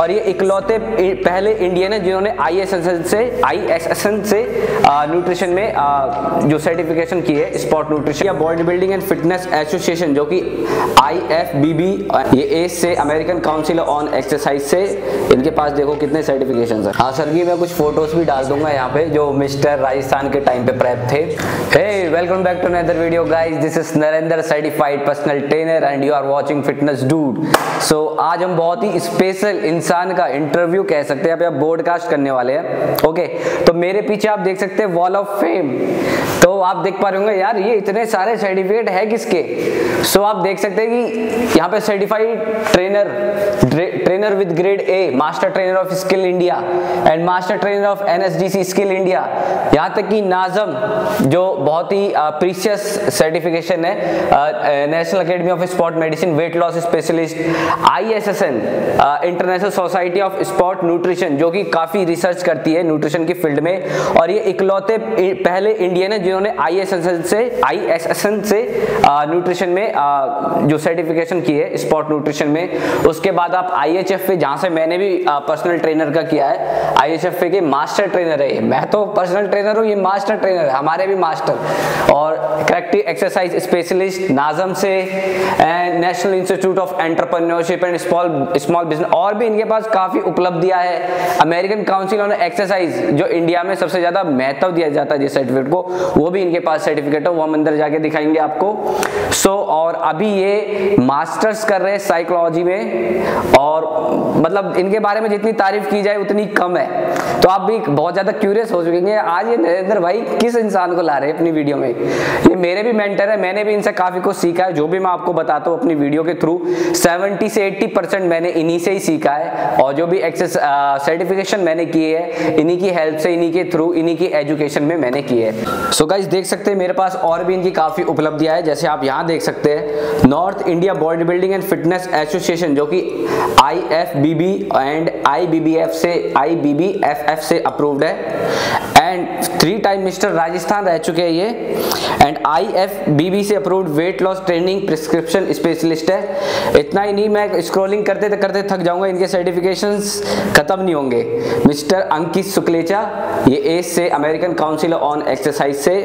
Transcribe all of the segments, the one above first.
और ये इकलौते पहले इंडियन है जिन्होंने आई से आई से न्यूट्रिशन में आ, जो सर्टिफिकेशन की है स्पॉट न्यूट्रिशन या body building and fitness association जो कि आई एफ़ बी बी ये एज से अमेरिकन काउंसिल ऑन एक्सरसाइज से इनके पास देखो कितने सर्टिफिकेशन है. हाँ सर जी मैं कुछ फ़ोटोज़ भी डाल दूँगा यहाँ पे जो मिस्टर राजस्थान के टाइम पे प्रेप थे. Welcome back to another video guys this is Narendra certified personal trainer and you are watching fitness dude so आज हम बहुत ही स्पेशल इंसान का इंटरव्यू कह सकते हैं अभी ब्रॉडकास्ट करने वाले हैं। ओके तो मेरे पीछे आप देख सकते हैं वॉल ऑफ़ फेम तो आप देख पा रहे होंगे, यार, ये इतने सारे सर्टिफिकेट है किसके? सो आप देख सकते हैं कि यहाँ पे certified trainer trainer with grade A master trainer of skill India and master trainer of NSDC skill India यहाँ तक कि नाजम जो बहुत ही प्रीशियस सर्टिफिकेशन है national academy of sport medicine weight loss specialist ISSN international society of sport nutrition जो कि काफ़ी रिसर्च करती है न्यूट्रिशन की फ़ील्ड में। और ये इकलौते पहले इंडियन है जिन्होंने आईएसएसएन से आईएसएसएन से न्यूट्रिशन में आ, जो सर्टिफिकेशन की है स्पोर्ट न्यूट्रिशन में। उसके बाद आप आईएचएफ पे जहाँ से मैंने भी पर्सनल ट्रेनर का किया है आईएचएफ के मास्टर ट्रेनर है मैं तो पर्सनल ट्रेनर हूँ ये मास्टर ट्रेनर है हमारे भी मास्टर और करेक्टिव एक्सरसाइज स्पेशलिस्ट नाजम से national institute of entrepreneurship and small small business और भी इनके पास काफ़ी उपलब्धियाँ है। अमेरिकन काउंसिल ऑन एक्सरसाइज जो इंडिया में सबसे ज़्यादा महत्व दिया जाता है जिस सर्टिफिकेट को वो भी इनके पास सर्टिफिकेट है वो हम अंदर जाके दिखाएँगे आपको। सो so, और अभी ये मास्टर्स कर रहे हैं साइकोलॉजी में और मतलब इनके बारे में जितनी तारीफ़ की जाए उतनी कम है। तो आप भी बहुत ज़्यादा क्यूरियस हो चुके आज ये नरेंद्र भाई किस इंसान को ला रहे हैं अपनी वीडियो में? ये मेरे भी मेंटर है मैंने भी इनसे काफ़ी कुछ सीखा है जो भी मैं आपको बताता हूँ अपनी वीडियो के थ्रू 70 से 80 परसेंट मैंने इन्हीं से ही सीखा है और जो भी एक्सेस सर्टिफिकेशन मैंने किए है, इन्हीं की हेल्प से, इन्हीं के थ्रू इन्हीं की एजुकेशन में मैंने की है। सो so गाइज़ देख सकते हैं, मेरे पास और भी इनकी काफ़ी उपलब्धियाँ है। जैसे आप यहाँ देख सकते हैं north India body building and fitness association जो कि I F B B and I B B F से I B B F F से अप्रूव्ड है। And three time mister Rajasthan रह चुके हैं ये। And I F B B से approved weight loss training prescription specialist है। इतना ही नहीं मैं स्क्रॉलिंग करते करते थक जाऊँगा इनके सर्टिफिकेशंस खत्म नहीं होंगे। मिस्टर अंकित शुक्लेचा ये एज से अमेरिकन काउंसिल ऑन एक्सरसाइज से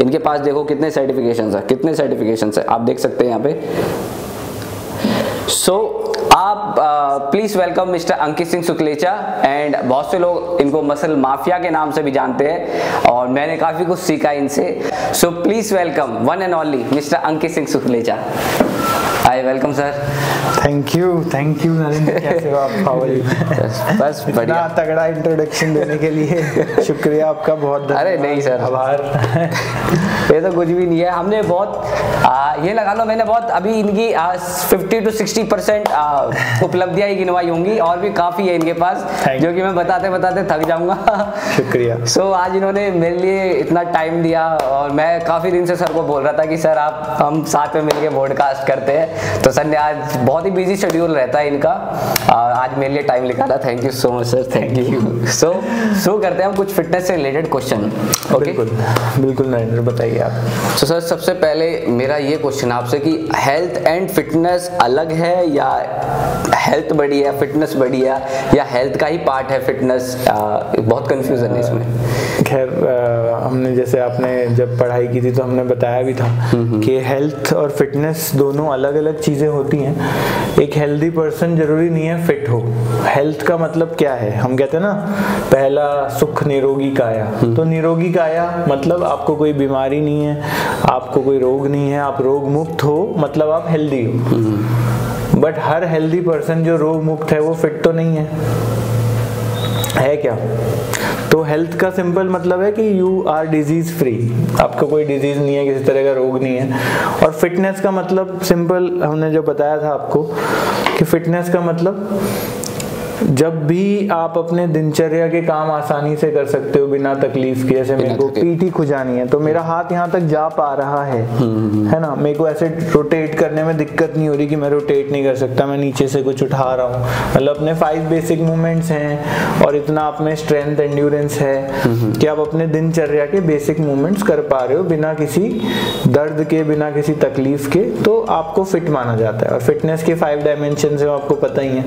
इनके पास देखो कितने सर्टिफिकेशन है कितने सर्टिफिकेशन है आप देख सकते हैं यहाँ पे। सो so, आप please welcome mister Ankit Singh Suklecha and बहुत से लोग इनको मसल माफिया के नाम से भी जानते हैं और मैंने काफ़ी कुछ सीखा इनसे। So please welcome one and only mister Ankit Singh Suklecha I welcome sir thank you thank you Narendra कैसे हो आप? हाउ बस बढ़िया। तगड़ा इंट्रोडक्शन देने के लिए शुक्रिया आपका बहुत अरे नहीं सर। आभार। ये तो कुछ भी नहीं है। हमने बहुत आ, ये लगा लो मैंने बहुत अभी इनकी फिफ्टी टू सिक्सटी परसेंट उपलब्धियाँ ही गिनवाई होंगी और भी काफ़ी है इनके पास जो कि मैं बताते बताते थक जाऊँगा। शुक्रिया। सो so, आज इन्होंने मेरे लिए इतना टाइम दिया और मैं काफ़ी दिन से सर को बोल रहा था कि सर आप हम साथ में मिलकर ब्रॉडकास्ट करते हैं। तो सर ने आज बहुत ही बिज़ी शेड्यूल रहता है इनका। आज मेरे लिए टाइम निकाला। Thank you so much sir thank you so शुरू करते हैं हम कुछ फिटनेस से रिलेटेड क्वेश्चन ओके बिल्कुल बिल्कुल नरेंद्र बताइए आप। तो सर सबसे पहले मेरा ये क्वेश्चन आपसे कि हेल्थ एंड फिटनेस अलग है या हेल्थ बड़ी है फिटनेस बड़ी है या हेल्थ का ही पार्ट है फिटनेस बहुत कंफ्यूजन है इसमें। खैर हमने जैसे आपने जब पढ़ाई की थी तो हमने बताया भी था हम्म, हम्म। कि हेल्थ और फिटनेस दोनों अलग अलग चीज़ें होती हैं। एक हेल्दी पर्सन ज़रूरी नहीं है फिट हो। हेल्थ का मतलब क्या है? हम कहते हैं ना पहला सुख निरोगी काया। हम्म। तो निरोगी काया मतलब आपको कोई बीमारी नहीं है आपको कोई रोग नहीं है। आप रोग मुक्त हो मतलब आप हेल्दी हो। बट हर हेल्दी पर्सन जो रोग मुक्त है वो फिट तो नहीं है। है क्या? तो हेल्थ का सिंपल मतलब है कि यू आर डिज़ीज़ फ्री आपका कोई डिज़ीज़ नहीं है, किसी तरह का रोग नहीं है। और फिटनेस का मतलब सिंपल हमने जो बताया था आपको कि फिटनेस का मतलब जब भी आप अपने दिनचर्या के काम आसानी से कर सकते हो बिना तकलीफ़ के जैसे मेरे को पीठी खुजानी है तो मेरा हाथ यहाँ तक जा पा रहा है है ना? मेरे को ऐसे रोटेट करने में दिक्कत नहीं हो रही कि मैं रोटेट नहीं कर सकता मैं नीचे से कुछ उठा रहा हूँ। मतलब अपने फाइव बेसिक मूवमेंट्स हैं और इतना आप में स्ट्रेंथ एंड्योरेंस है कि आप अपने दिनचर्या के बेसिक मूवमेंट्स कर पा रहे हो बिना किसी दर्द के बिना किसी तकलीफ़ के तो आपको फिट माना जाता है। और फिटनेस के फाइव डायमेंशन है आपको पता ही है।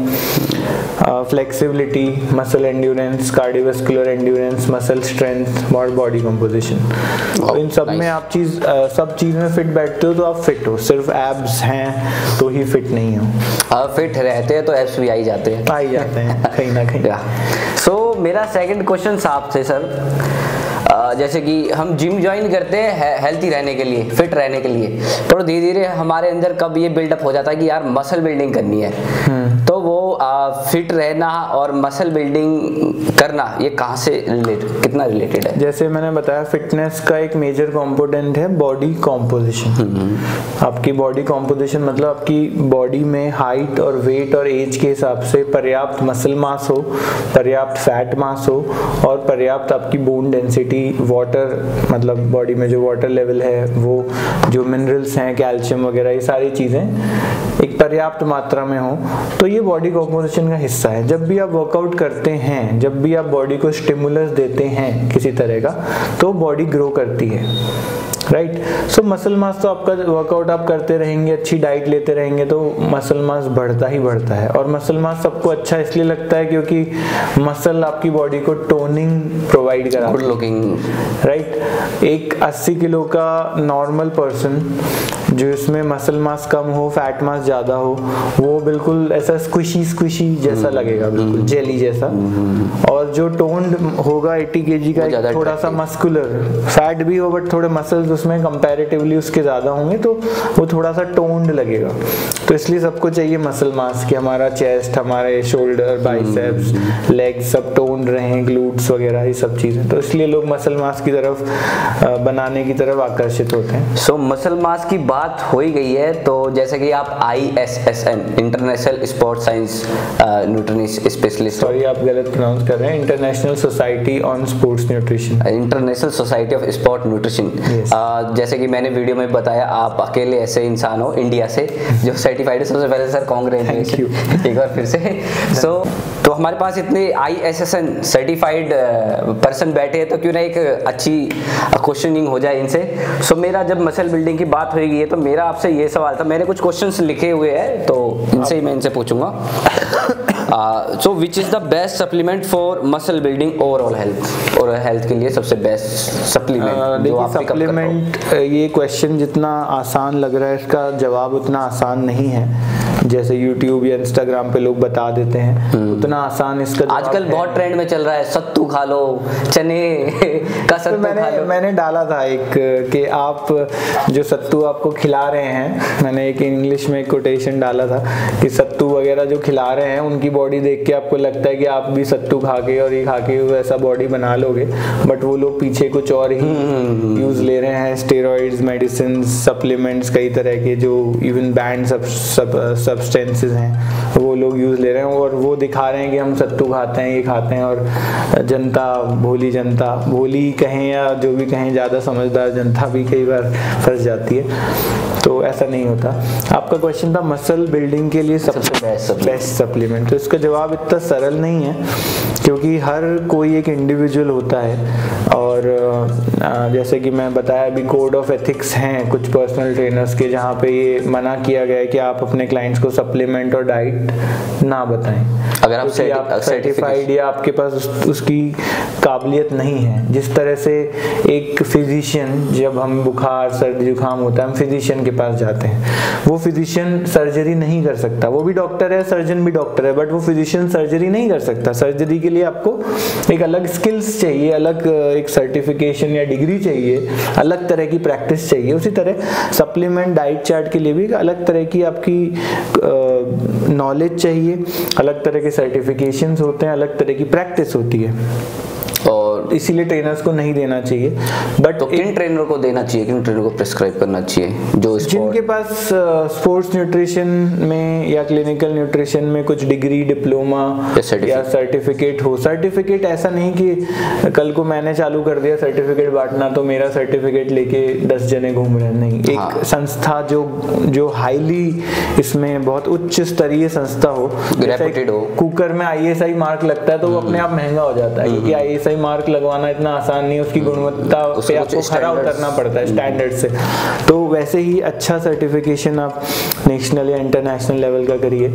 Flexibility muscle endurance cardiovascular endurance muscle strength और बॉडी कंपोजिशन इन सब में आप चीज़ सब चीज़ में फिट बैठते हो तो आप फिट हो। सिर्फ़ एब्स हैं तो ही फिट नहीं हो। फिट रहते हैं तो एब्स भी आ ही जाते हैं। आ ही जाते हैं कहीं ना कहीं। सो so, मेरा सेकंड क्वेश्चन आपसे सर जैसे कि हम जिम ज्वाइन करते हैं हेल्थी रहने के लिए फिट रहने के लिए तो धीरे धीरे हमारे अंदर कब ये बिल्डअप हो जाता है कि यार मसल बिल्डिंग करनी है हम्म। तो वो आ, फिट रहना और मसल बिल्डिंग करना ये कहाँ से रिलेट कितना रिलेटेड है जैसे मैंने बताया फिटनेस का एक मेजर कंपोनेंट है बॉडी कॉम्पोजिशन हम्म। आपकी बॉडी कॉम्पोजिशन मतलब आपकी बॉडी में हाइट और वेट और एज के हिसाब से पर्याप्त मसल मास हो पर्याप्त फैट मास हो और पर्याप्त आपकी बोन डेंसिटी वाटर मतलब बॉडी में जो वाटर लेवल है, वो जो मिनरल्स हैं कैल्शियम वगैरह, ये सारी चीज़ें एक पर्याप्त मात्रा में हो तो ये बॉडी कॉम्पोजिशन का हिस्सा है। जब भी आप वर्कआउट करते हैं, जब भी आप बॉडी को स्टिमुलस देते हैं किसी तरह का तो बॉडी ग्रो करती है। राइट सो मसल मास तो आपका वर्कआउट आप करते रहेंगे अच्छी डाइट लेते रहेंगे तो मसल मास बढ़ता ही बढ़ता है। और मसल मास सबको अच्छा इसलिए लगता है क्योंकि मसल आपकी बॉडी को टोनिंग प्रोवाइड करा गुड लुकिंग राइट एक 80 किलो का नॉर्मल पर्सन जो इसमें मसल मास कम हो फैट मास ज़्यादा हो वो बिल्कुल ऐसा स्क्विशी स्क्विशी जैसा हम्म। लगेगा बिल्कुल जेली हम्म। जैसा। हम्म। और जो टोन्ड होगा 80 केजी का थोड़ा सा मस्कुलर फैट भी हो बट थोड़े मसल्स उसमें कंपैरेटिवली उसके ज़्यादा होंगे तो वो थोड़ा सा टोन्ड लगेगा। तो इसलिए सबको चाहिए मसल मास कि हमारा चेस्ट हमारे शोल्डर बाइसेप्स लेग्स सब टोन रहे ग्लूट्स वगैरह ये सब चीज़ें। तो इसलिए लोग मसल मास की तरफ़ बनाने की तरफ़ आकर्षित होते हैं। सो so, मसल मास की बात हो ही गई है तो जैसे कि आप I S S N international sports science nutrition specialist sorry आप गलत प्रोनाउंस कर रहे हैं। International society on sports nutrition international society of sport nutrition जैसे कि मैंने वीडियो में बताया आप अकेले ऐसे इंसान हो इंडिया से जो सर्टिफाइड है सबसे पहले सर कांग्रेचुलेशन एक बार फिर से। सो so, तो हमारे पास इतने I S S N certified person बैठे हैं तो क्यों ना एक अच्छी क्वेश्चनिंग हो जाए इनसे। सो so, मेरा जब मसल बिल्डिंग की बात होगी है तो मेरा आपसे ये सवाल था मैंने कुछ क्वेश्चन लिखे हुए हैं तो इनसे ही मैं इनसे पूछूँगा। So which is the best supplement for muscle building overall health और हेल्थ के लिए सबसे बेस्ट सप्लीमेंट देखिए सप्लीमेंट ये क्वेश्चन जितना आसान लग रहा है इसका जवाब उतना आसान नहीं है। जैसे YouTube या Instagram पे लोग बता देते हैं हम्म। उतना आसान इसका आजकल बहुत ट्रेंड में चल रहा है सत्तू खा लो चने का सत्तू तो मैंने खा लो। मैंने डाला था एक कि आप जो सत्तू आपको खिला रहे हैं मैंने एक इंग्लिश में कोटेशन डाला था कि सत्तू वगैरह जो खिला रहे हैं उनकी बॉडी देख के आपको लगता है कि आप भी सत्तू खा के और ये खा के वैसा बॉडी बना लोगे बट वो लोग पीछे कुछ और ही यूज़ हम्म, ले रहे हैं स्टेरॉइड्स मेडिसिन सप्लीमेंट्स कई तरह के जो इवन बैंड सब सब सब्सटेंसेस हैं वो लोग यूज़ ले रहे हैं और वो दिखा रहे हैं कि हम सत्तू खाते हैं ये खाते हैं और जनता भोली जनता भोली कहें या जो भी कहें ज़्यादा समझदार जनता भी कई बार फंस जाती है। तो ऐसा नहीं होता। आपका क्वेश्चन था मसल बिल्डिंग के लिए सबसे बेस्ट बेस्ट सप्लीमेंट तो इसका जवाब इतना सरल नहीं है क्योंकि हर कोई एक इंडिविजुअल होता है। और जैसे कि मैं बताया अभी कोड ऑफ़ एथिक्स हैं कुछ पर्सनल ट्रेनर्स के जहाँ पे ये मना किया गया है कि आप अपने क्लाइंट्स को सप्लीमेंट और डाइट ना बताएँ। अगर आप सर्टिफाइड या आपके पास उस, उसकी काबिलियत नहीं है। जिस तरह से एक फिजिशियन जब हम बुखार सर्दी जुकाम होता है हम फिजिशियन के पास जाते हैं। वो फिजिशियन सर्जरी नहीं कर सकता। वो भी डॉक्टर है सर्जन भी डॉक्टर है बट वो फिजिशियन सर्जरी नहीं कर सकता। सर्जरी के लिए आपको एक अलग स्किल्स चाहिए, अलग एक सर्टिफिकेशन या डिग्री चाहिए, अलग तरह की प्रैक्टिस चाहिए। उसी तरह सप्लीमेंट डाइट चार्ट के लिए भी अलग तरह की आपकी नॉलेज चाहिए। अलग तरह के सर्टिफिकेशन होते हैं, अलग तरह की प्रैक्टिस होती है। और इसीलिए ट्रेनर्स को नहीं देना चाहिए बट तो किन ट्रेनर को देना चाहिए किन ट्रेनर को प्रिस्क्राइब करना चाहिए जो जिनके पास स्पोर्ट्स न्यूट्रिशन में या क्लिनिकल न्यूट्रिशन में कुछ डिग्री डिप्लोमा या सर्टिफिकेट हो। सर्टिफिकेट ऐसा नहीं कि कल को मैंने चालू कर दिया सर्टिफिकेट बांटना तो मेरा सर्टिफिकेट लेके दस जने घूम रहे नहीं एक हाँ। संस्था जो जो हाईली इसमें बहुत उच्च स्तरीय संस्था हो हो। कुकर में आईएसआई मार्क लगता है तो वो अपने आप महँगा हो जाता है क्योंकि आईएसआई हम्म। मार्क लगवाना इतना आसान नहीं है उसकी गुणवत्ता पे आपको खड़ा उतरना पड़ता है स्टैंडर्ड से। तो वैसे ही अच्छा सर्टिफिकेशन आप नेशनल या इंटरनेशनल लेवल का करिए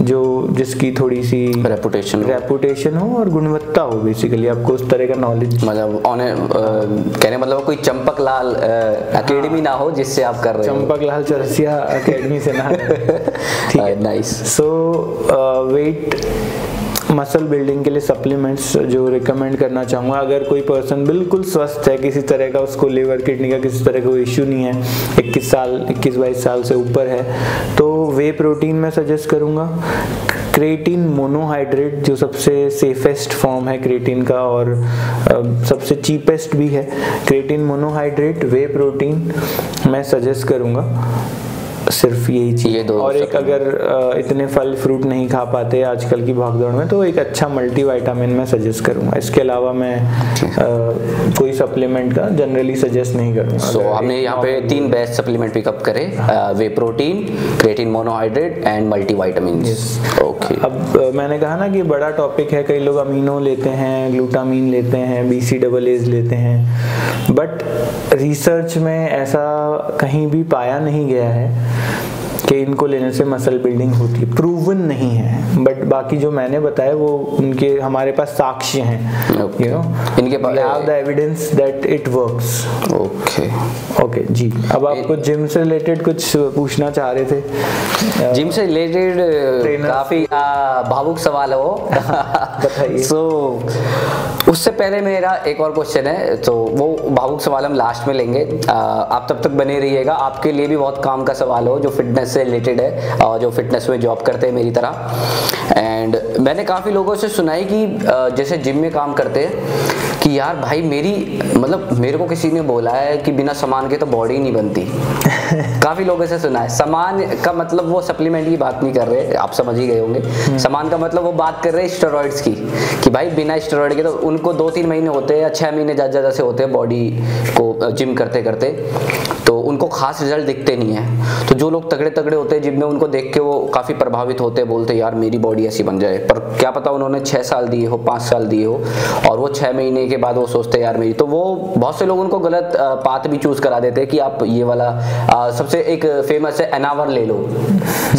जो जिसकी थोड़ी सी रेपुटेशन रेपुटेशन हो और गुणवत्ता हो बेसिकली आपको उस तरह का नॉलेज मतलब ऑन कहने मतलब कोई चंपक लाल एकेडमी ना हो जिससे आप कर रहे हो। चंपक लाल चरसिया एकेडमी से ना ठीक है। Nice so wait muscle building के लिए सप्लीमेंट्स जो रिकमेंड करना चाहूँगा। अगर कोई पर्सन बिल्कुल स्वस्थ है, किसी तरह का उसको लिवर किडनी का किसी तरह का कोई इश्यू नहीं है 21 साल 21 बाईस साल से ऊपर है तो वे प्रोटीन मैं सजेस्ट करूँगा। क्रेटिन मोनोहाइड्रेट जो सबसे सेफेस्ट फॉर्म है क्रेटिन का और सबसे चीपेस्ट भी है। क्रेटिन मोनोहाइड्रेट वे प्रोटीन मैं सजेस्ट करूँगा। सिर्फ़ यही चाहिए दो और एक अगर इतने फल फ्रूट नहीं खा पाते आजकल की भागदौड़ में तो एक अच्छा मल्टी वाइटामिन मैं सजेस्ट करूँगा। इसके अलावा मैं आ, कोई सप्लीमेंट का जनरली सजेस्ट नहीं करूँगा। सो so, हमने यहाँ पे तीन बेस्ट सप्लीमेंट पिकअप करे whey protein creatine monohydrate and multivitamin okay अब मैंने कहा ना कि बड़ा टॉपिक है कई लोग अमीनो लेते हैं ग्लूटामीन लेते हैं बी सी डबल एज लेते हैं। बट रिसर्च में ऐसा कहीं भी पाया नहीं गया है। कि इनको लेने से मसल बिल्डिंग होती है। प्रूवन नहीं है बट बाकी जो मैंने बताया वो उनके हमारे पास साक्ष्य हैं यू नो इनके पास have the evidence that it works okay okay जी। अब आपको जिम से रिलेटेड कुछ पूछना चाह रहे थे? जिम से रिलेटेड काफ़ी भावुक सवाल है वो। बताइए। सो उससे पहले मेरा एक और क्वेश्चन है तो वो भावुक सवाल हम लास्ट में लेंगे। आप तब तक बने रहिएगा। आपके लिए भी बहुत काम का सवाल हो, जो फिटनेस से रिलेटेड है और जो फिटनेस में जॉब करते हैं मेरी तरह। एंड मैंने काफ़ी लोगों से सुना है कि जैसे जिम में काम करते हैं कि यार भाई मेरी मतलब मेरे को किसी ने बोला है कि बिना सामान के तो बॉडी नहीं बनती। काफ़ी लोगों से सुना है। सामान का मतलब वो सप्लीमेंट की बात नहीं कर रहे आप समझ ही गए होंगे। हम्म। सामान का मतलब वो बात कर रहे हैं स्टेरॉइड्स की कि भाई बिना स्टेरॉइड के तो उनको दो तीन महीने होते हैं या छह महीने ज़्यादा ज़्यादा से होते हैं बॉडी को जिम करते करते तो उनको खास रिज़ल्ट दिखते नहीं है। तो जो लोग तगड़े तगड़े होते हैं जिम में उनको देख के वो काफ़ी प्रभावित होते हैं बोलते यार मेरी बॉडी ऐसी बन जाए। पर क्या पता उन्होंने छः साल दिए हो पाँच साल दिए हो और वो छः महीने के बाद वो सोचते यार मेरी तो वो बहुत से लोग उनको गलत पाथ भी चूज़ करा देते हैं कि आप ये वाला आ, सबसे एक फ़ेमस है एनावर ले लो।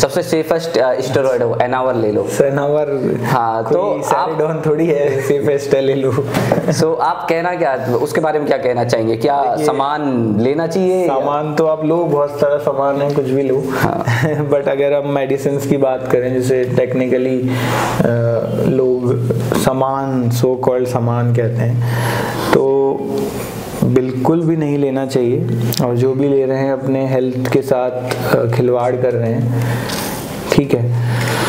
सबसे सेफेस्ट स्टेरॉइड हो एनावर ले लो। एनावर हाँ तो आप थोड़ी है सेफेस्ट ले लो। सो आप कहना क्या उसके बारे में क्या कहना चाहेंगे? क्या सामान लेना चाहिए? सामान तो आप लो बहुत सारा सामान है कुछ भी लो। हाँ। बट अगर हम मेडिसिन की बात करें जैसे टेक्निकली लोग सामान सो कॉल्ड सामान कहते हैं तो बिल्कुल भी नहीं लेना चाहिए। और जो भी ले रहे हैं अपने हेल्थ के साथ खिलवाड़ कर रहे हैं। ठीक है।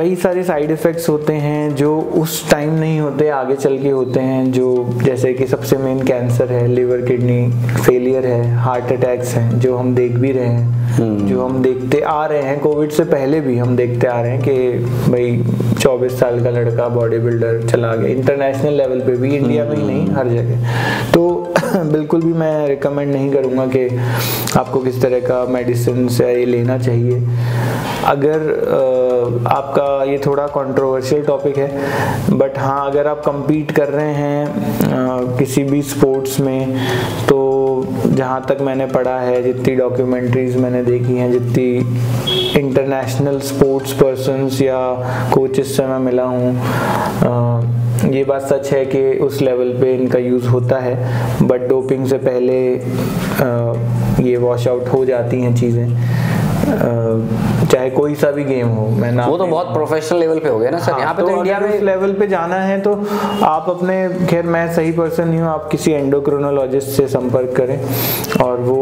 कई सारे साइड इफ़ेक्ट्स होते हैं जो उस टाइम नहीं होते आगे चल के होते हैं जो जैसे कि सबसे मेन कैंसर है लिवर किडनी फेलियर है हार्ट अटैक्स हैं जो हम देख भी रहे हैं हम्म। जो हम देखते आ रहे हैं कोविड से पहले भी हम देखते आ रहे हैं कि भाई 24 साल का लड़का बॉडी बिल्डर चला गया इंटरनेशनल लेवल पे भी इंडिया में ही नहीं हर जगह। तो बिल्कुल भी मैं रिकमेंड नहीं करूँगा कि आपको किस तरह का मेडिसिन से ये लेना चाहिए। अगर आपका ये थोड़ा कंट्रोवर्शियल टॉपिक है बट हाँ अगर आप compete कर रहे हैं किसी भी स्पोर्ट्स में तो जहाँ तक मैंने पढ़ा है जितनी डॉक्यूमेंट्रीज मैंने देखी हैं जितनी इंटरनेशनल स्पोर्ट्स पर्सनस या कोचेस से मैं मिला हूँ ये बात सच है कि उस लेवल पे इनका यूज़ होता है बट डोपिंग से पहले आ, ये वॉश आउट हो जाती हैं चीज़ें। चाहे कोई सा भी गेम हो मैं ना वो तो बहुत प्रोफेशनल लेवल पे हो गया ना सर हाँ, यहाँ पे तो, तो इंडिया में लेवल पे जाना है तो आप अपने खैर मैं सही पर्सन नहीं हूँ आप किसी एंडोक्रोनोलॉजिस्ट से संपर्क करें और वो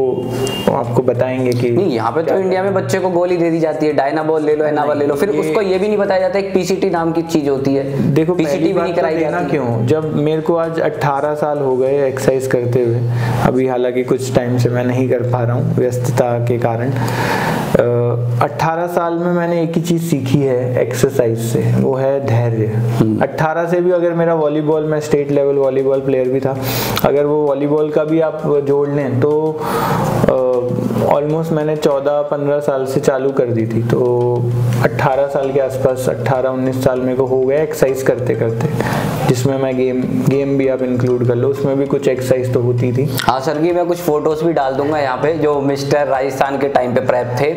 आपको बताएँगे कि नहीं यहाँ पे तो इंडिया में बच्चे को गोली दे दी जाती है डायनाबॉल ले लो एनाबॉल ले लो फिर उसको ये भी नहीं बताया जाता एक पीसीटी नाम की चीज़ होती है। देखो पीसीटी भी नहीं तो कराई जाती। क्यों? जब मेरे को आज 18 साल हो गए एक्सरसाइज करते हुए अभी हालाँकि कुछ टाइम से मैं नहीं कर पा रहा हूँ व्यस्तता के कारण अट्ठारह साल में मैंने एक ही चीज़ सीखी है एक्सरसाइज से। वो है धैर्य। हम्म। अट्ठारह से भी अगर मेरा वॉलीबॉल में स्टेट लेवल वॉलीबॉल प्लेयर भी था अगर वो वॉलीबॉल का भी आप जोड़ लें तो ऑलमोस्ट मैंने 14-15 साल से चालू कर दी थी। तो 18 साल के आसपास 18-19 साल मेरे को हो गया एक्सरसाइज करते करते जिसमें मैं गेम गेम भी आप इंक्लूड कर लो। उसमें भी कुछ एक्सरसाइज तो होती थी। हाँ सर की मैं कुछ फ़ोटोज़ भी डाल दूँगा यहाँ पे जो मिस्टर राजस्थान के टाइम पे प्रेप थे।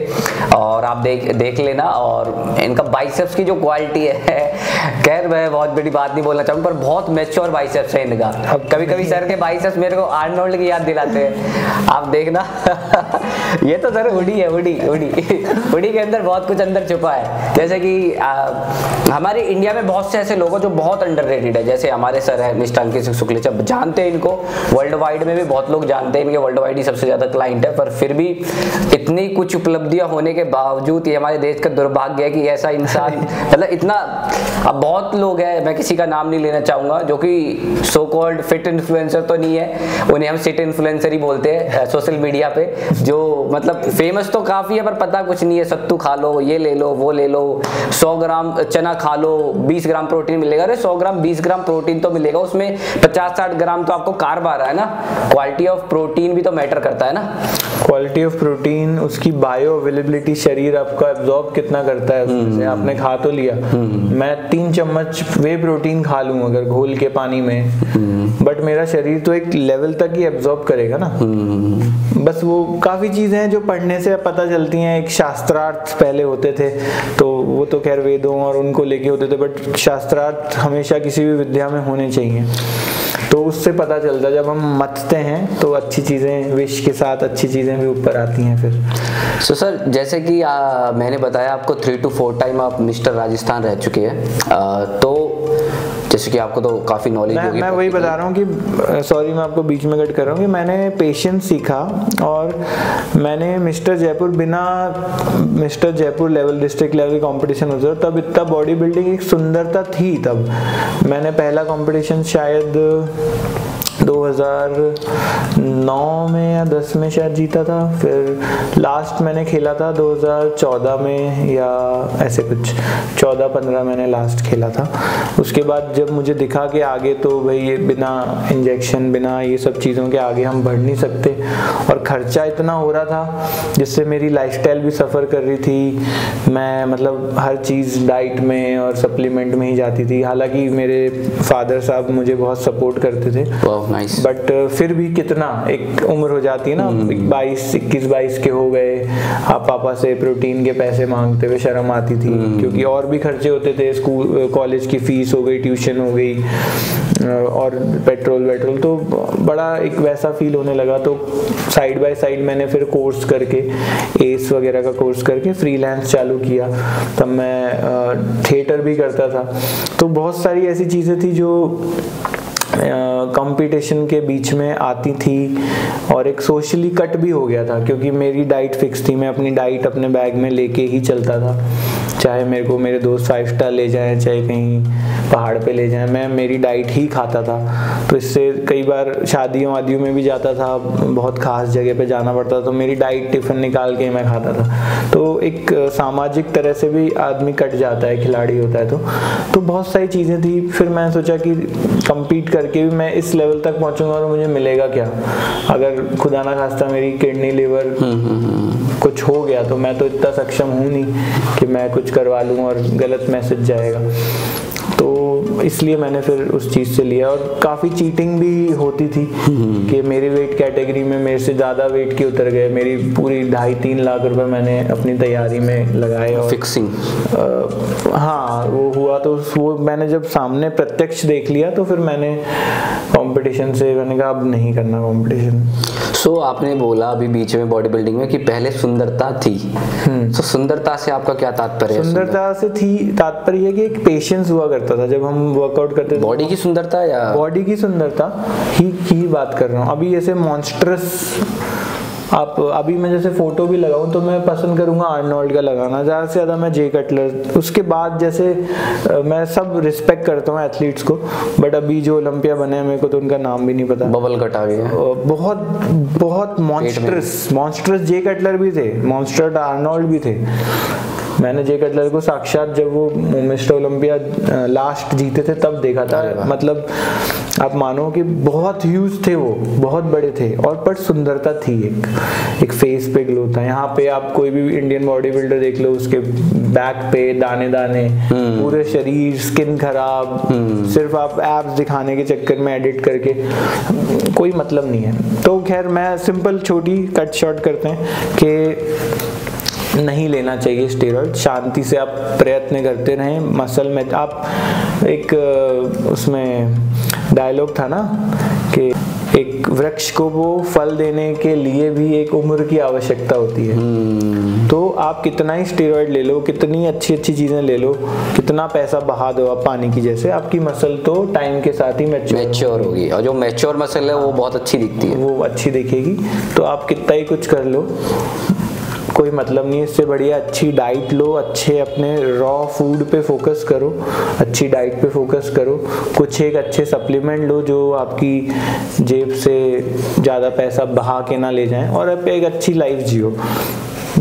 और आप देख देख लेना और इनका बाइसेप्स की जो क्वालिटी है खैर मैं बहुत बड़ी बात नहीं बोलना चाहूँगा पर बहुत मेच्योर बाइसेप्स है इनका। कभी कभी सर के बाइसेप्स मेरे को आर्नोल्ड की याद दिलाते हैं। आप देखना ये तो सर उड़ी है उड़ी उड़ी उड़ी के अंदर बहुत कुछ अंदर छुपा है। जैसे कि आ, हमारे इंडिया में बहुत से ऐसे लोग जो बहुत अंडर है। जैसे हमारे सर है मिस्टर अंकित सुखलेचा जानते हैं इनको। वर्ल्ड वाइड में भी बहुत लोग जानते हैं इनके वर्ल्ड वाइड ही सबसे ज़्यादा क्लाइंट है। पर फिर भी इतनी कुछ उपलब्धियाँ होने के बावजूद ये हमारे देश का दुर्भाग्य है कि ऐसा इंसान मतलब इतना अब बहुत लोग हैं मैं किसी का नाम नहीं लेना चाहूँगा जो कि सो कॉल्ड फिट इन्फ्लुएंसर तो नहीं है उन्हें हम सिट इन्फ्लुएंसर ही बोलते हैं सोशल मीडिया पे जो मतलब फ़ेमस तो काफ़ी है पर पता कुछ नहीं है सत्तू खा लो ये ले लो वो ले लो 100 ग्राम चना खा लो 20 ग्राम प्रोटीन मिलेगा अरे 100 ग्राम 20 ग्राम प्रोटीन तो मिलेगा उसमें पचास साठ ग्राम तो आपको कार्ब आ रहा है ना क्वालिटी ऑफ़ प्रोटीन भी तो मैटर करता है ना। क्वालिटी ऑफ़ प्रोटीन उसकी बायो अवेलेबिलिटी शरीर आपका एब्जॉर्ब कितना करता है उसमें से? आपने खा तो लिया। मैं तीन चम्मच वे प्रोटीन खा लूँ अगर घोल के पानी में। बट मेरा शरीर तो एक लेवल तक ही एब्जॉर्ब करेगा ना। बस वो काफ़ी चीज़ें हैं जो पढ़ने से पता चलती हैं। एक शास्त्रार्थ पहले होते थे तो वो तो खैर वेदों और उनको लेके होते थे बट शास्त्रार्थ हमेशा किसी भी विद्या में होने चाहिए। तो उससे पता चलता है जब हम मचते हैं तो अच्छी चीज़ें विश के साथ अच्छी चीज़ें भी ऊपर आती हैं फिर। सो so, सर जैसे कि आ, मैंने बताया आपको थ्री टू फोर टाइम आप मिस्टर राजस्थान रह चुके हैं तो जैसे कि आपको तो काफ़ी नॉलेज होगी मैं वही बता रहा हूँ कि सॉरी मैं आपको बीच में कट कर रहा हूँ कि मैंने पेशेंस सीखा और मैंने मिस्टर जयपुर बिना mister Jaipur level district level competition होता तब इतना बॉडी बिल्डिंग एक सुंदरता थी तब। मैंने पहला कॉम्पिटिशन शायद 2009 में या 10 में शायद जीता था, फिर लास्ट मैंने खेला था 2014 में या ऐसे कुछ 14-15 मैंने लास्ट खेला था। उसके बाद जब मुझे दिखा कि आगे तो भाई ये बिना इंजेक्शन बिना ये सब चीज़ों के आगे हम बढ़ नहीं सकते और ख़र्चा इतना हो रहा था जिससे मेरी लाइफस्टाइल भी सफ़र कर रही थी। मैं मतलब हर चीज़ डाइट में और सप्लीमेंट में ही जाती थी। हालाँकि मेरे फादर साहब मुझे बहुत सपोर्ट करते थे। नाइस बट uh, फिर भी कितना एक उम्र हो जाती है ना हम्म। बाईस इक्कीस बाईस के हो गए आप पापा से प्रोटीन के पैसे मांगते हुए शर्म आती थी हम्म। क्योंकि और भी खर्चे होते थे स्कूल कॉलेज की फ़ीस हो गई ट्यूशन हो गई और पेट्रोल वेट्रोल तो बड़ा एक वैसा फील होने लगा तो साइड बाय साइड मैंने फिर कोर्स करके एस वगैरह का कोर्स करके फ्रीलांस चालू किया तब मैं थिएटर भी करता था तो बहुत सारी ऐसी चीज़ें थी जो कंपटीशन के बीच में आती थी और एक सोशली कट भी हो गया था, क्योंकि मेरी डाइट फिक्स थी, मैं अपनी डाइट अपने बैग में लेके ही चलता था। चाहे मेरे को मेरे दोस्त फाइव स्टार ले जाएँ, चाहे कहीं पहाड़ पे ले जाएँ, मैं मेरी डाइट ही खाता था। तो इससे कई बार शादियों वादियों में भी जाता था, बहुत खास जगह पे जाना पड़ता था तो मेरी डाइट टिफ़िन निकाल के मैं खाता था। तो एक सामाजिक तरह से भी आदमी कट जाता है, खिलाड़ी होता है तो। तो बहुत सारी चीज़ें थी, फिर मैं सोचा कि कम्पीट करके भी मैं इस लेवल तक पहुँचूँगा और मुझे मिलेगा क्या? अगर खुदा ना खास्ता मेरी किडनी लिवर कुछ हो गया तो मैं तो इतना सक्षम हूँ नहीं कि मैं कुछ करवा लूँ और गलत मैसेज जाएगा। तो इसलिए मैंने फिर उस चीज़ से लिया और काफ़ी चीटिंग भी होती थी कि मेरी वेट कैटेगरी में मेरे से ज़्यादा वेट के उतर गए? मेरी पूरी ढाई तीन लाख रुपए मैंने अपनी तैयारी में लगाए और फिक्सिंग आ, हाँ वो हुआ तो वो मैंने जब सामने प्रत्यक्ष देख लिया तो फिर मैंने कंपटीशन से मैंने कहा अब नहीं करना कंपटीशन सो so, आपने बोला अभी बीच में बॉडी बिल्डिंग में कि पहले सुंदरता थी। हम्म। तो सुंदरता से आपका क्या तात्पर्य है? सुंदरता से थी तात्पर्य कि एक पेशेंस हुआ करता था जब हम वर्कआउट करते थे बॉडी की सुंदरता या बॉडी की सुंदरता ही की बात कर रहा हूँ। अभी ऐसे मॉन्स्ट्रस आप अभी मैं जैसे फ़ोटो भी लगाऊँ तो मैं पसंद करूँगा आर्नोल्ड का लगाना। ज़्यादा से ज़्यादा मैं जे कटलर उसके बाद जैसे मैं सब रिस्पेक्ट करता हूँ एथलीट्स को बट अभी जो ओलंपिया बने हैं मेरे को तो उनका नाम भी नहीं पता। बबल कट आ गया बहुत बहुत मॉन्स्ट्रस मॉन्स्ट्रस जे कटलर भी थे मॉन्स्टर आर्नोल्ड भी थे। मैंने जे कटलर को साक्षात जब वो मिस्टर ओलंपिया लास्ट जीते थे तब देखा था मतलब आप मानो कि बहुत ह्यूज थे वो बहुत बड़े थे और पर सुंदरता थी एक एक फेस पे ग्लो था यहाँ पे आप कोई भी इंडियन बॉडी बिल्डर देख लो उसके बैक पे दाने दाने हम्म। पूरे शरीर स्किन खराब हम्म। सिर्फ़ आप एप्स दिखाने के चक्कर में एडिट करके कोई मतलब नहीं है तो खैर मैं सिंपल छोटी कट शॉर्ट करते हैं कि नहीं लेना चाहिए स्टेरॉइड शांति से आप प्रयत्न करते रहें। मसल में आप एक उसमें डायलॉग था ना कि एक वृक्ष को वो फल देने के लिए भी एक उम्र की आवश्यकता होती है। hmm. तो आप कितना ही स्टेरॉयड ले लो कितनी अच्छी अच्छी चीज़ें ले लो कितना पैसा बहा दो आप पानी की जैसे आपकी मसल तो टाइम के साथ ही मैच्योर होगी। और जो मैच्योर मसल है वो बहुत अच्छी दिखती है। वो अच्छी दिखेगी। तो आप कितना ही कुछ कर लो कोई मतलब नहीं इससे बढ़िया अच्छी डाइट लो, अच्छे अपने रॉ फ़ूड पे फोकस करो, अच्छी डाइट पे फोकस करो, कुछ एक अच्छे सप्लीमेंट लो जो आपकी जेब से ज़्यादा पैसा बहा के ना ले जाएँ और आप एक अच्छी लाइफ जियो।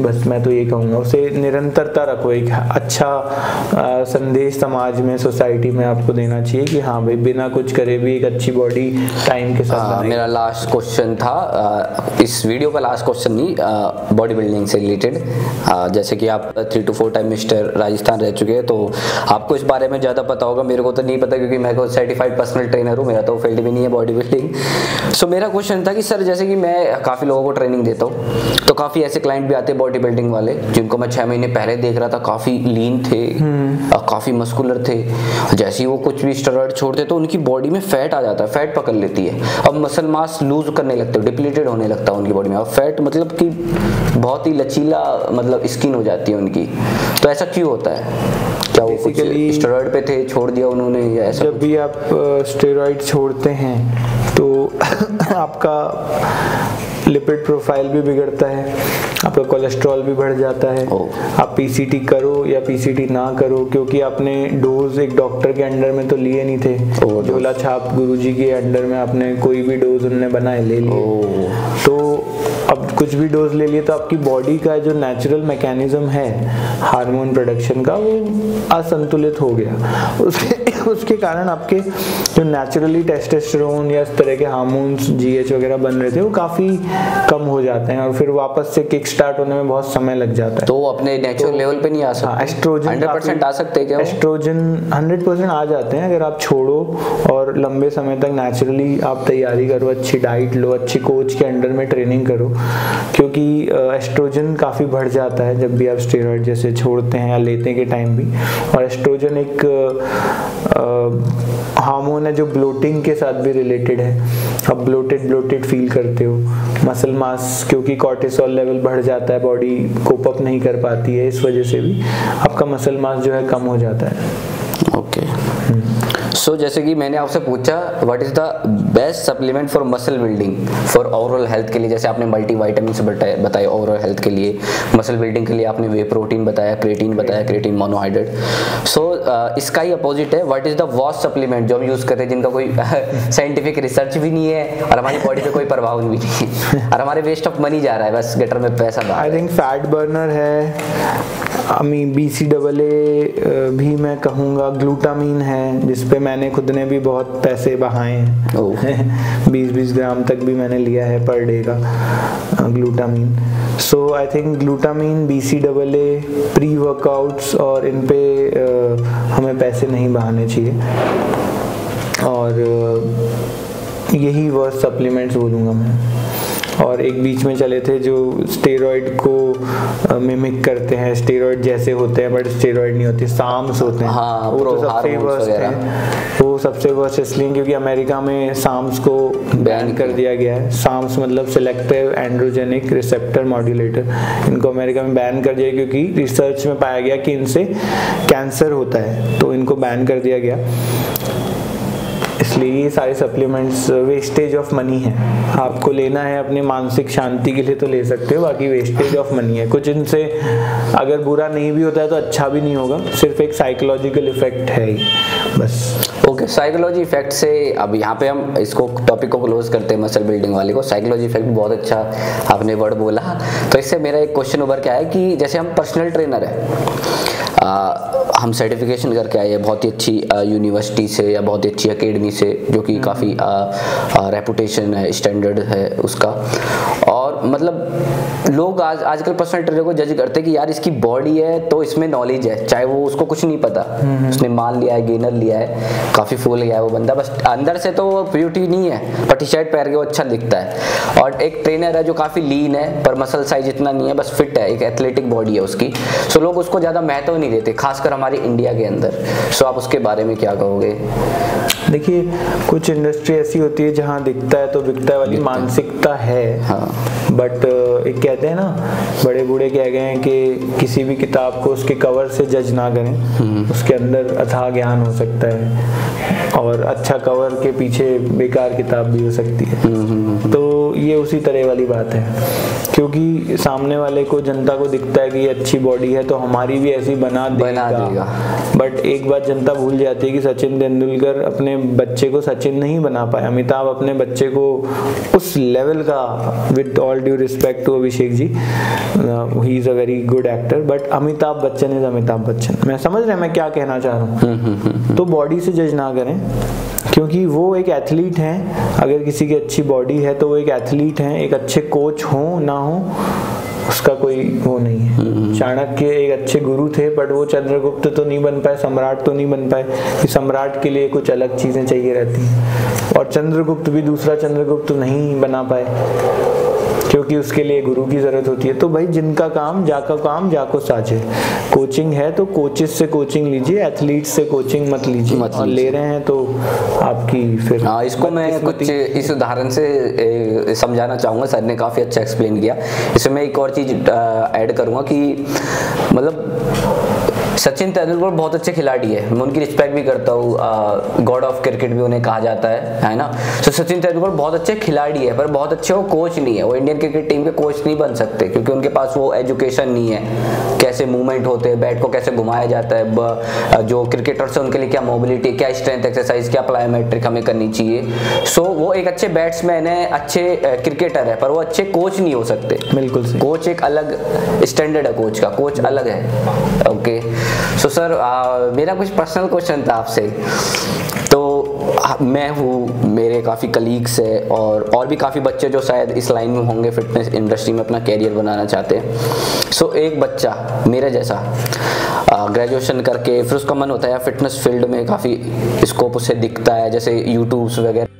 बस मैं तो ये कहूँगा उसे निरंतरता रखो एक अच्छा आ, संदेश समाज में सोसाइटी में आपको देना चाहिए कि हाँ भाई बिना कुछ करे भी एक अच्छी बॉडी टाइम के साथ आ, मेरा लास्ट क्वेश्चन था आ, इस वीडियो का लास्ट क्वेश्चन नहीं बॉडी बिल्डिंग से रिलेटेड जैसे कि आप three to four time mister Rajasthan रह चुके हैं तो आपको इस बारे में ज़्यादा पता होगा मेरे को तो नहीं पता क्योंकि मैं को सर्टिफाइड पर्सनल ट्रेनर हूँ मेरा तो फ़ील्ड में नहीं है बॉडी बिल्डिंग सो मेरा क्वेश्चन था कि सर जैसे कि मैं काफ़ी लोगों को ट्रेनिंग देता हूँ तो काफ़ी ऐसे क्लाइंट भी आते हैं बॉडी बिल्डिंग वाले जिनको मैं छह महीने पहले देख रहा था काफ़ी लीन थे हम्म। काफ़ी मस्कुलर थे। जैसे ही वो कुछ भी स्टेरॉइड छोड़ते तो उनकी बॉडी में फैट आ जाता है फैट पकड़ लेती है। अब मसल मास लूज करने लगते हो डिप्लीटेड होने लगता है उनकी बॉडी में। अब फैट मतलब कि बहुत ही लचीला मतलब स्किन हो जाती है उनकी। तो ऐसा क्यों होता है? क्या वो कुछ स्टेरॉइड पे थे छोड़ दिया उन्होंने या ऐसा जब भी आप स्टेरॉइड छोड़ते हैं तो आपका लिपिड प्रोफ़ाइल भी बिगड़ता है आपका कोलेस्ट्रॉल भी बढ़ जाता है। आप पीसीटी करो या पीसीटी ना करो क्योंकि आपने डोज एक डॉक्टर के अंडर में तो लिए नहीं थे। झोला छाप गुरुजी के अंडर में आपने कोई भी डोज उनने बनाए ले लिए। तो अब कुछ भी डोज ले लिए तो आपकी बॉडी का जो नेचुरल मैकेनिज्म है हार्मोन प्रोडक्शन का वो असंतुलित हो गया। उसके उसके कारण आपके जो नेचुरली टेस्टेस्टेरोन या इस तरह के हार्मोन्स जीएच वगैरह बन रहे थे वो काफ़ी कम हो जाते हैं और फिर वापस से किक स्टार्ट होने में बहुत समय लग जाता है। तो अपने नेचुरल तो, लेवल पे नहीं आ सकते। एस्ट्रोजन 100% आ सकते हैं क्या एस्ट्रोजन 100% आ जाते हैं अगर आप छोड़ो और लंबे समय तक नेचुरली आप तैयारी करो अच्छी डाइट लो अच्छी कोच के अंडर में ट्रेनिंग करो क्योंकि एस्ट्रोजन काफ़ी बढ़ जाता है जब भी आप स्टेरॉइड जैसे छोड़ते हैं या लेते के टाइम भी। और एस्ट्रोजन एक हार्मोन है जो ब्लोटिंग के साथ भी रिलेटेड है। आप ब्लोटेड ब्लोटेड फील करते हो। मसल मास क्योंकि कॉर्टिसोल लेवल बढ़ जाता है बॉडी कोप अप नहीं कर पाती है, इस वजह से भी आपका मसल मास जो है कम हो जाता है. सो so, जैसे कि मैंने आपसे पूछा what is the best supplement for muscle building for overall health के लिए जैसे आपने मल्टी वाइटामिन से बताया ओवरऑल हेल्थ के लिए मसल बिल्डिंग के लिए आपने वे प्रोटीन बताया क्रेटीन बताया क्रेटीन मोनोहाइड्रेट सो इसका ही अपोजिट है what is the worst supplement जो हम यूज़ करते हैं जिनका कोई साइंटिफिक रिसर्च भी नहीं है और हमारी बॉडी पे कोई प्रभाव भी नहीं है। और हमारे वेस्ट ऑफ़ मनी जा रहा है बस गटर में पैसा आई थिंक फैट बर्नर है अमी बी सी डबल ए भी मैं कहूँगा ग्लूटामीन है जिसपे मैंने खुद ने भी बहुत पैसे बहाए हैं। बीस बीस ग्राम तक भी मैंने लिया है पर डे का glutamine. So I think glutamine B C double A pre workouts और इन पे uh, हमें पैसे नहीं बहाने चाहिए। और uh, यही वर्स सप्लीमेंट्स बोलूँगा मैं। और एक बीच में चले थे जो स्टेरॉइड को मिमिक करते हैं। स्टेरॉइड जैसे होते हैं बट स्टेरॉइड नहीं होते साम्स होते हैं। हाँ, वो तो सबसे वर्स्ट है। वो सबसे वर्स्ट इसलिए क्योंकि अमेरिका में साम्स को बैन कर दिया गया है। साम्स मतलब सिलेक्टिव एंड्रोजेनिक रिसेप्टर मॉड्यूलेटर इनको अमेरिका में बैन कर दिया क्योंकि रिसर्च में पाया गया कि इनसे कैंसर होता है तो इनको बैन कर दिया गया। इसलिए ये सारे सप्लीमेंट्स वेस्टेज ऑफ़ मनी है। आपको लेना है अपनी मानसिक शांति के लिए तो ले सकते हो, बाकी वेस्टेज ऑफ़ मनी है। कुछ इनसे अगर बुरा नहीं भी होता है तो अच्छा भी नहीं होगा, सिर्फ़ एक साइकोलॉजिकल इफ़ेक्ट है ही बस। ओके साइकोलॉजी इफ़ेक्ट से अब यहाँ पे हम इसको टॉपिक को क्लोज करते हैं मसल बिल्डिंग वाले को। साइकोलॉजी इफ़ेक्ट बहुत अच्छा आपने वर्ड बोला। तो इससे मेरा एक क्वेश्चन उभर के आया कि जैसे हम पर्सनल ट्रेनर है हम सर्टिफिकेशन करके आए हैं बहुत ही अच्छी यूनिवर्सिटी से या बहुत ही अच्छी अकेडमी से जो कि काफ़ी रेपुटेशन है स्टैंडर्ड है उसका। और मतलब लोग आज आजकल पर्सनल ट्रेनर को जज करते हैं कि यार इसकी बॉडी है तो इसमें नॉलेज है। चाहे वो उसको कुछ नहीं पता। उसने मान लिया है गेनर लिया है काफ़ी फूल गया है वो बंदा। बस अंदर से तो वो ब्यूटी नहीं है पर टी शर्ट पहन के वो अच्छा दिखता है। और एक ट्रेनर है जो काफ़ी लीन है पर मसल साइज़ इतना नहीं है बस फिट है एक एथलेटिक बॉडी है उसकी। सो लोग उसको ज़्यादा महत्व नहीं देते खासकर हमारे इंडिया के अंदर। सो आप उसके बारे में क्या कहोगे? देखिए कुछ इंडस्ट्री ऐसी होती है जहाँ दिखता है तो बिकता है वाली मानसिकता है। हाँ। बट एक कहते हैं ना बड़े बूढ़े कह गए हैं कि किसी भी किताब को उसके कवर से जज ना करें। उसके अंदर अथाह ज्ञान हो सकता है। और अच्छा कवर के पीछे बेकार किताब भी हो सकती है। तो ये उसी तरह वाली बात है। क्योंकि सामने वाले को जनता को दिखता है कि ये अच्छी बॉडी है तो हमारी भी ऐसी बना बना देगा। देगा बट एक बात जनता भूल जाती है कि सचिन तेंदुलकर अपने बच्चे को सचिन नहीं बना पाए। अमिताभ अपने बच्चे को उस लेवल का with all due respect to Abhishek ji he is a very good actor but Amitabh Bachchan is Amitabh Bachchan. मैं समझ रहे हैं मैं क्या कहना चाह रहा हूँ। तो बॉडी से जज ना करें। क्योंकि वो एक एथलीट हैं। अगर किसी की अच्छी बॉडी है तो वो एक एथलीट हैं एक अच्छे कोच हो ना हो उसका कोई वो नहीं है। चाणक्य एक अच्छे गुरु थे बट वो चंद्रगुप्त तो नहीं बन पाए सम्राट तो नहीं बन पाए। कि सम्राट के लिए कुछ अलग चीज़ें चाहिए रहती हैं। और चंद्रगुप्त भी दूसरा चंद्रगुप्त नहीं बना पाए। क्योंकि उसके लिए गुरु की ज़रूरत होती है। तो भाई जिनका काम जाका काम जाको साझे। कोचिंग है तो कोचेस से कोचिंग लीजिए एथलीट से कोचिंग मत लीजिए। मत और ले रहे हैं तो आपकी फिर हाँ इसको मैं कुछ इस उदाहरण से समझाना चाहूँगा। सर ने काफ़ी अच्छा एक्सप्लेन किया। इसमें मैं एक और चीज़ ऐड करूँगा कि मतलब सचिन तेंदुलकर बहुत अच्छे खिलाड़ी है। मैं उनकी रिस्पेक्ट भी करता हूँ। गॉड ऑफ़ क्रिकेट भी उन्हें कहा जाता है है ना? तो सचिन तेंदुलकर बहुत अच्छे खिलाड़ी है पर बहुत अच्छे वो कोच नहीं है। वो इंडियन क्रिकेट टीम के कोच नहीं बन सकते क्योंकि उनके पास वो एजुकेशन नहीं है। कैसे मूवमेंट होते हैं बैट को कैसे घुमाया जाता है जो क्रिकेटर्स हैं उनके लिए क्या मोबिलिटी क्या स्ट्रेंथ एक्सरसाइज क्या प्लायोमेट्रिक हमें करनी चाहिए। सो वो एक अच्छे बैट्समैन है अच्छे क्रिकेटर है पर वो अच्छे कोच नहीं हो सकते। बिल्कुल कोच एक अलग स्टैंडर्ड है कोच का। कोच अलग है। ओके सो so, सर मेरा कुछ पर्सनल क्वेश्चन था आपसे। तो मैं हूँ मेरे काफ़ी कलीग्स है और और भी काफ़ी बच्चे जो शायद इस लाइन में होंगे फिटनेस इंडस्ट्री में अपना कैरियर बनाना चाहते हैं। सो so, एक बच्चा मेरे जैसा ग्रेजुएशन करके फिर उसका मन होता है फिटनेस फ़ील्ड में काफ़ी स्कोप उसे दिखता है जैसे यूट्यूब्स वगैरह।